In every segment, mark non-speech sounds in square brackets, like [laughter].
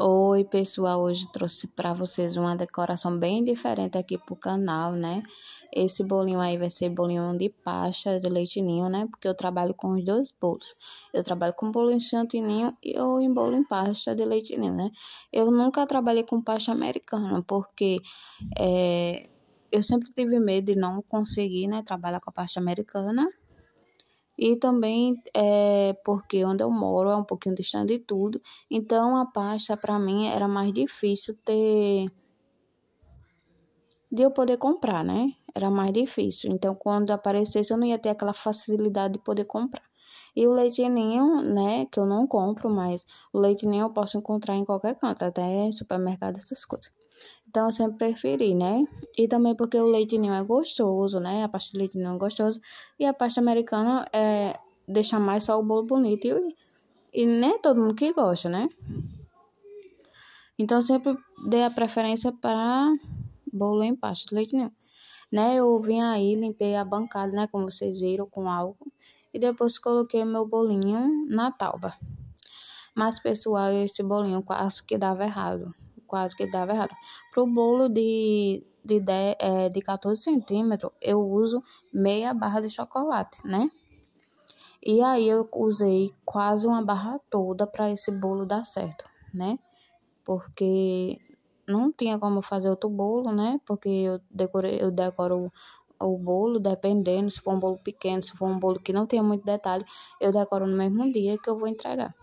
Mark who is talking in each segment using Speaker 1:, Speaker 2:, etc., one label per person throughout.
Speaker 1: Oi, pessoal, hoje trouxe para vocês uma decoração bem diferente aqui pro canal, né? Esse bolinho aí vai ser bolinho de pasta de leite ninho, né? Porque eu trabalho com os dois bolos. Eu trabalho com bolo em chantininho e ou em bolo em pasta de leite ninho, né? Eu nunca trabalhei com pasta americana, porque é, eu sempre tive medo de não conseguir, né, trabalhar com a pasta americana. E também é porque onde eu moro é um pouquinho distante de tudo, então a pasta para mim era mais difícil ter de eu poder comprar, né? Era mais difícil. Então quando aparecesse eu não ia ter aquela facilidade de poder comprar. E o leitinho, né, que eu não compro, mas o leitinho eu posso encontrar em qualquer canto, até supermercado, essas coisas. Então eu sempre preferi, né? E também porque o leite ninho é gostoso, né? A pasta de leite ninho é gostoso. E a pasta americana é deixa mais só o bolo bonito. E, e nem é todo mundo que gosta, né? Então sempre dei a preferência para bolo em pasta de leite ninho. Né? Eu vim aí, limpei a bancada, né? Como vocês viram, com álcool. E depois coloquei meu bolinho na tauba. Mas, pessoal, esse bolinho quase que dava errado quase que dava errado. Para o bolo de, de, 10, é, de 14 centímetros, eu uso meia barra de chocolate, né? E aí eu usei quase uma barra toda para esse bolo dar certo, né? Porque não tinha como fazer outro bolo, né? Porque eu decorei, eu decoro o bolo dependendo se for um bolo pequeno, se for um bolo que não tenha muito detalhe, eu decoro no mesmo dia que eu vou entregar.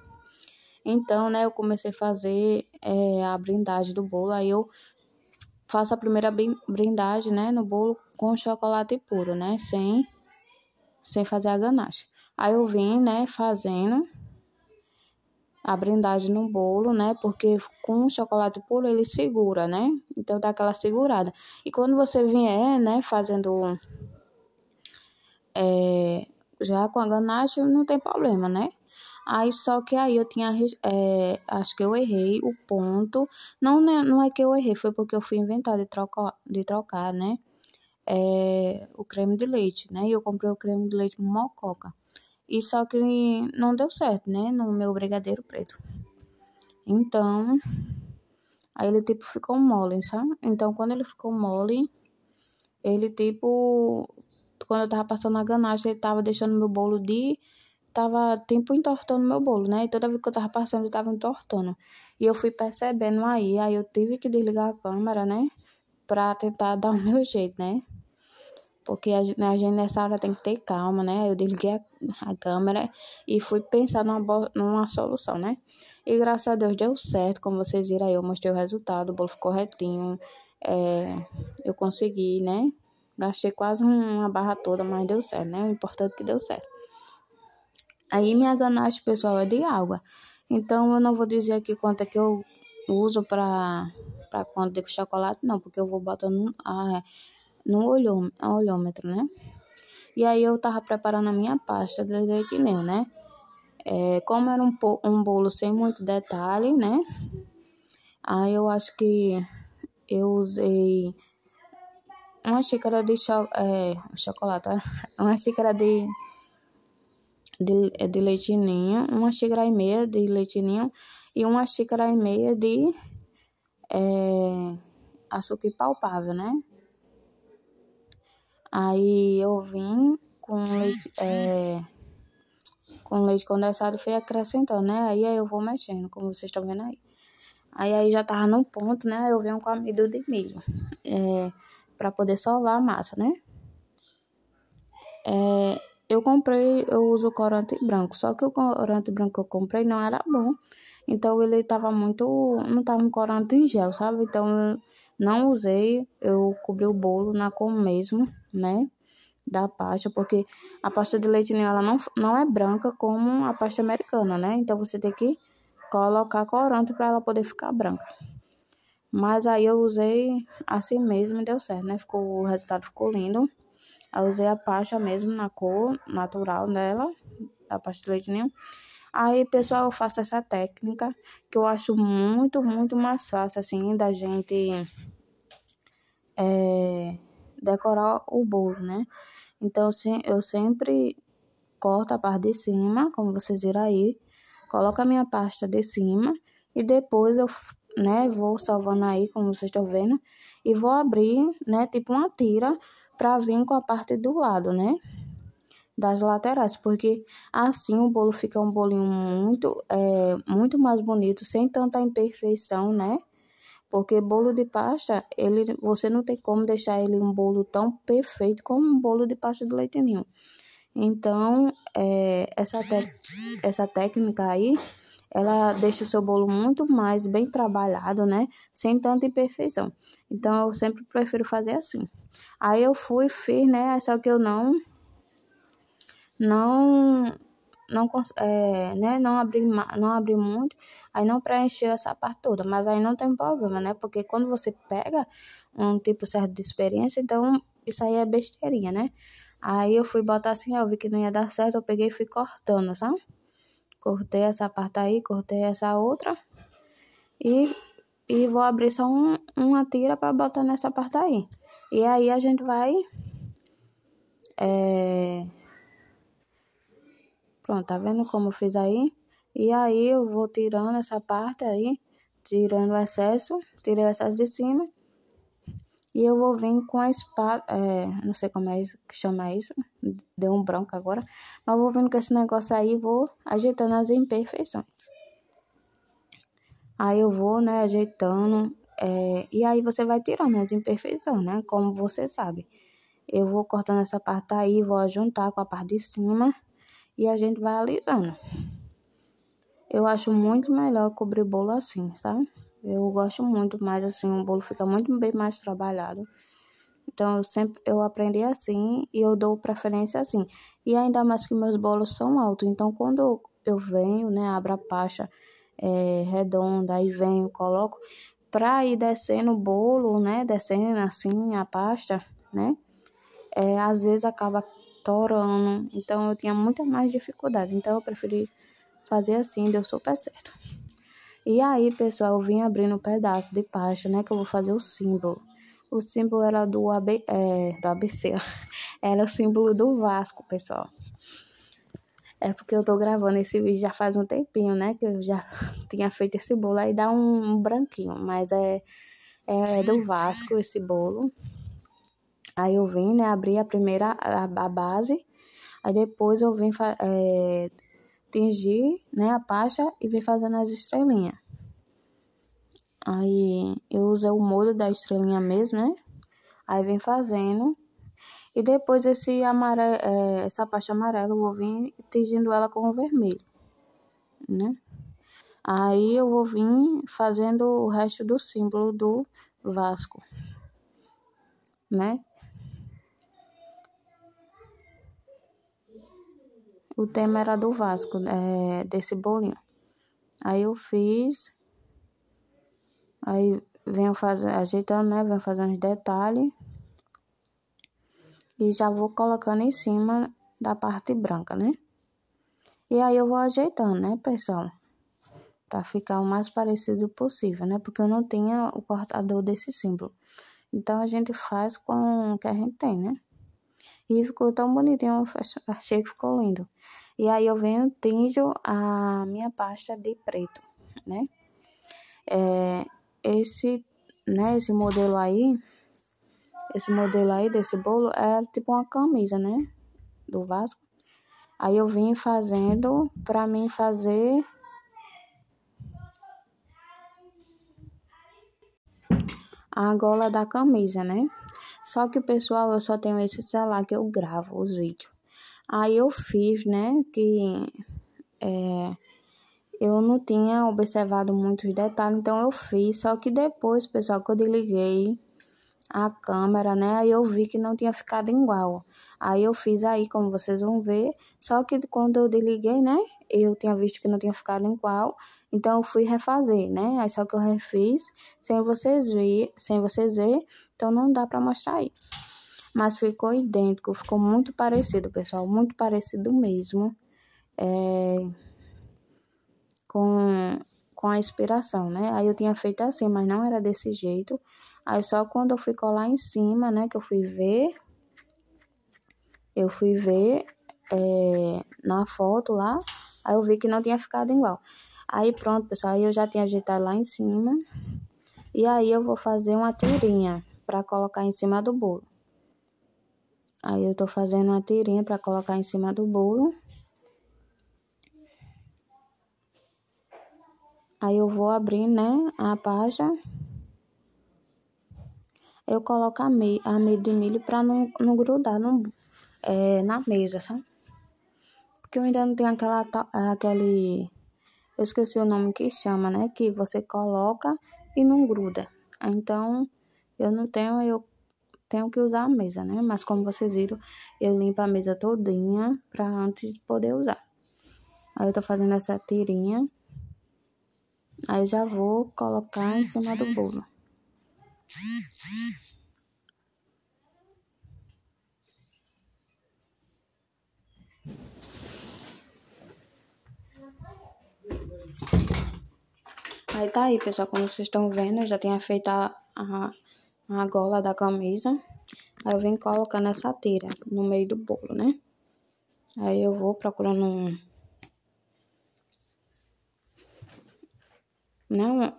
Speaker 1: Então, né, eu comecei a fazer é, a brindagem do bolo. Aí eu faço a primeira brindagem, né, no bolo com chocolate puro, né, sem, sem fazer a ganache. Aí eu vim, né, fazendo a brindagem no bolo, né? Porque com chocolate puro ele segura, né? Então dá aquela segurada. E quando você vier, né, fazendo é, já com a ganache, não tem problema, né? Aí só que aí eu tinha, é, acho que eu errei o ponto. Não, né, não é que eu errei, foi porque eu fui inventar de trocar, de trocar, né? É, o creme de leite, né? E eu comprei o creme de leite mococa. E só que não deu certo, né? No meu brigadeiro preto. Então, aí ele tipo ficou mole, sabe? Então, quando ele ficou mole, ele tipo, quando eu tava passando a ganache, ele tava deixando meu bolo de tava tempo entortando meu bolo, né? E toda vez que eu tava passando, eu tava entortando. E eu fui percebendo aí, aí eu tive que desligar a câmera, né? Pra tentar [laughs] dar o meu jeito, né? Porque a, a gente nessa hora tem que ter calma, né? Eu desliguei a, a câmera e fui pensar numa, numa solução, né? E graças a Deus deu certo, como vocês viram aí, eu mostrei o resultado, o bolo ficou retinho. É, eu consegui, né? Gastei quase uma barra toda, mas deu certo, né? O importante é que deu certo. Aí minha ganache, pessoal, é de água. Então eu não vou dizer aqui quanto é que eu uso para para quanto de chocolate, não, porque eu vou botando ah, no olhômetro, né? E aí eu tava preparando a minha pasta de leite ninho, né? É, como era um, um bolo sem muito detalhe, né? Aí eu acho que eu usei uma xícara de cho é, chocolate, [laughs] uma xícara de de, é de leite ninho, uma xícara e meia de leite ninho e uma xícara e meia de é, açúcar palpável, né? Aí eu vim com leite, é, com leite condensado fui acrescentando, né? Aí, aí eu vou mexendo, como vocês estão vendo aí. Aí, aí já tava no ponto, né? Eu venho com amido de milho, é, para poder salvar a massa, né? É, eu comprei, eu uso corante branco, só que o corante branco que eu comprei não era bom. Então ele tava muito, não tava um corante em gel, sabe? Então eu não usei, eu cobri o bolo na cor mesmo, né? Da pasta, porque a pasta de leite ela não, não é branca como a pasta americana, né? Então você tem que colocar corante para ela poder ficar branca. Mas aí eu usei assim mesmo e deu certo, né? Ficou, o resultado ficou lindo. Eu usei a pasta mesmo na cor natural dela, da pasta de leite ninho. Aí, pessoal, eu faço essa técnica que eu acho muito, muito mais fácil, assim, da gente é, decorar o bolo, né? Então, eu sempre corto a parte de cima, como vocês viram aí, coloco a minha pasta de cima E depois eu, né, vou salvando aí, como vocês estão vendo, e vou abrir, né, tipo uma tira para vir com a parte do lado, né? Das laterais, porque assim o bolo fica um bolinho muito, é, muito mais bonito, sem tanta imperfeição, né? Porque bolo de pasta, ele, você não tem como deixar ele um bolo tão perfeito como um bolo de pasta de leite ninho. Então, é, essa, essa técnica aí, ela deixa o seu bolo muito mais bem trabalhado, né? Sem tanta imperfeição. Então, eu sempre prefiro fazer assim. Aí eu fui, fiz, né? Só que eu não. Não. Não, é, né, não abri não abri muito, aí não preencheu essa parte toda, mas aí não tem problema, né? Porque quando você pega um tipo certo de experiência, então isso aí é besteirinha, né? Aí eu fui botar assim, eu vi que não ia dar certo, eu peguei e fui cortando, sabe? Cortei essa parte aí, cortei essa outra. E, e vou abrir só um, uma tira para botar nessa parte aí. E aí a gente vai. É... Pronto, tá vendo como eu fiz aí? E aí eu vou tirando essa parte aí, tirando o excesso, tirei o excesso de cima. E eu vou vir com a espada, é, não sei como é isso, que chama isso, deu um branco agora. Mas vou vindo com esse negócio aí, vou ajeitando as imperfeições. Aí eu vou, né, ajeitando é, e aí você vai tirando as imperfeições, né? Como você sabe. Eu vou cortando essa parte aí, vou juntar com a parte de cima e a gente vai alisando. Eu acho muito melhor cobrir bolo assim, sabe? Eu gosto muito mais assim, o bolo fica muito bem mais trabalhado. Então eu sempre eu aprendi assim e eu dou preferência assim. E ainda mais que meus bolos são altos, então quando eu venho, né, abro a pasta é, redonda, aí venho, coloco, para ir descendo o bolo, né? Descendo assim a pasta, né? É, às vezes acaba torando. Então eu tinha muita mais dificuldade. Então eu preferi fazer assim, deu super certo. E aí, pessoal, eu vim abrindo um pedaço de pasta, né? Que eu vou fazer o símbolo. O símbolo era do, AB, é, do ABC. [laughs] Era o símbolo do Vasco, pessoal. É porque eu tô gravando esse vídeo já faz um tempinho, né? Que eu já [laughs] tinha feito esse bolo. Aí dá um, um branquinho, mas é, é, é, do Vasco esse bolo. Aí eu vim, né? Abri a primeira, a, a base. Aí depois eu vim é, tingir, né? A pasta e vim fazendo as estrelinhas. Aí eu usei o molde da estrelinha mesmo, né? Aí vem fazendo. E depois esse amarelo, é, essa parte amarela eu vou vir tingindo ela com o vermelho, né? Aí eu vou vir fazendo o resto do símbolo do Vasco, né? O tema era do Vasco, é, desse bolinho. Aí eu fiz, aí venho fazer, ajeitando, né? Venho fazendo os detalhes e já vou colocando em cima da parte branca, né? E aí eu vou ajeitando, né, pessoal? Pra ficar o mais parecido possível, né? Porque eu não tinha o cortador desse símbolo. Então a gente faz com o que a gente tem, né? E ficou tão bonitinho, eu achei que ficou lindo. E aí eu venho tinjo a minha pasta de preto, né? É, esse, né, esse modelo aí esse modelo aí desse bolo é tipo uma camisa, né? Do Vasco. Aí eu vim fazendo pra mim fazer a gola da camisa, né? Só que, pessoal, eu só tenho esse celular que eu gravo os vídeos. Aí eu fiz, né, que é, eu não tinha observado muitos detalhes, então eu fiz. Só que depois, pessoal, que eu desliguei a câmera, né? Aí eu vi que não tinha ficado igual. Aí eu fiz aí, como vocês vão ver, só que quando eu desliguei, né? Eu tinha visto que não tinha ficado igual, então eu fui refazer, né? Aí só que eu refiz sem vocês ver, sem vocês ver, então não dá para mostrar aí. Mas ficou idêntico, ficou muito parecido, pessoal, muito parecido mesmo. É... Com com a inspiração, né? Aí eu tinha feito assim, mas não era desse jeito. Aí só quando eu fui colar em cima, né, que eu fui ver, eu fui ver é, na foto lá, aí eu vi que não tinha ficado igual. Aí pronto, pessoal, aí eu já tinha ajeitado lá em cima. E aí eu vou fazer uma tirinha para colocar em cima do bolo. Aí eu tô fazendo uma tirinha para colocar em cima do bolo. Aí eu vou abrir, né, a página. Eu coloco a, me a meia de milho para não, não grudar no, é, na mesa, sabe? Porque eu ainda não tenho aquela, aquele, eu esqueci o nome que chama, né? Que você coloca e não gruda. Então, eu não tenho, eu tenho que usar a mesa, né? Mas como vocês viram, eu limpo a mesa todinha para antes de poder usar. Aí eu tô fazendo essa tirinha. Aí eu já vou colocar em cima do bolo. Aí tá aí, pessoal, como vocês estão vendo, eu já tinha feito a, a, a gola da camisa. Aí eu venho colocando essa tira no meio do bolo, né? Aí eu vou procurando um... Né?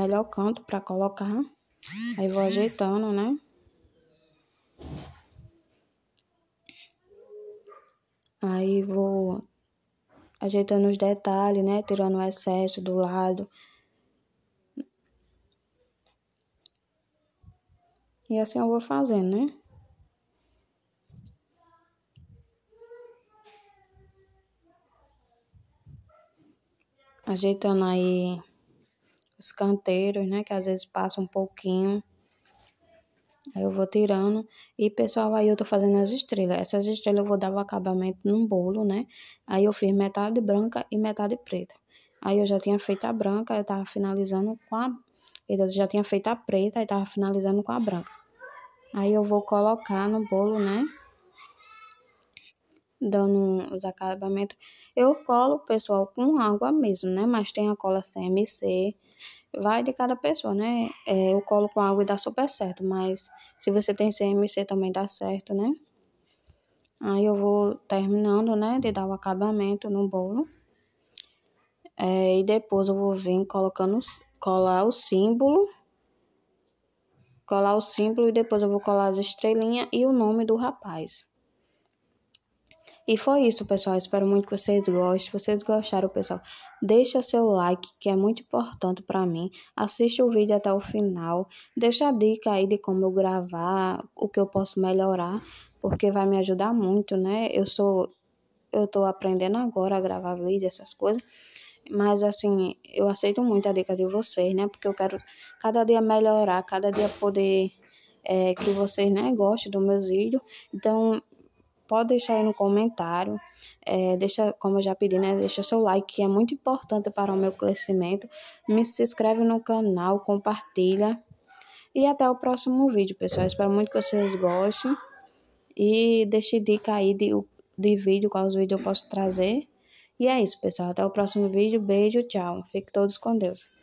Speaker 1: Melhor canto pra colocar. Aí vou ajeitando, né? Aí vou ajeitando os detalhes, né? Tirando o excesso do lado. E assim eu vou fazendo, né? Ajeitando aí os canteiros, né? Que às vezes passa um pouquinho. Aí eu vou tirando. E, pessoal, aí eu tô fazendo as estrelas. Essas estrelas eu vou dar o acabamento num bolo, né? Aí eu fiz metade branca e metade preta. Aí eu já tinha feito a branca, eu tava finalizando com a... Eu já tinha feito a preta e tava finalizando com a branca. Aí eu vou colocar no bolo, né? Dando os acabamentos. Eu colo, pessoal, com água mesmo, né? Mas tem a cola CMC Vai de cada pessoa, né? É, eu colo com água e dá super certo, mas se você tem CMC também dá certo, né? Aí eu vou terminando, né, de dar o acabamento no bolo. É, e depois eu vou vir colocando, colar o símbolo. Colar o símbolo e depois eu vou colar as estrelinhas e o nome do rapaz. E foi isso, pessoal. Espero muito que vocês gostem. Se vocês gostaram, pessoal, deixa seu like, que é muito importante para mim. Assiste o vídeo até o final. Deixa a dica aí de como eu gravar, o que eu posso melhorar, porque vai me ajudar muito, né? Eu sou eu tô aprendendo agora a gravar vídeo, essas coisas. Mas assim, eu aceito muito a dica de vocês, né? Porque eu quero cada dia melhorar, cada dia poder é, que vocês né, gostem dos meus vídeos. Então, pode deixar aí no comentário. É, deixa, como eu já pedi, né? Deixa seu like, que é muito importante para o meu crescimento. Me se inscreve no canal, compartilha. E até o próximo vídeo, pessoal. Espero muito que vocês gostem. E deixe dica aí de, de vídeo, quais vídeos eu posso trazer. E é isso, pessoal. Até o próximo vídeo. Beijo, tchau. Fique todos com Deus.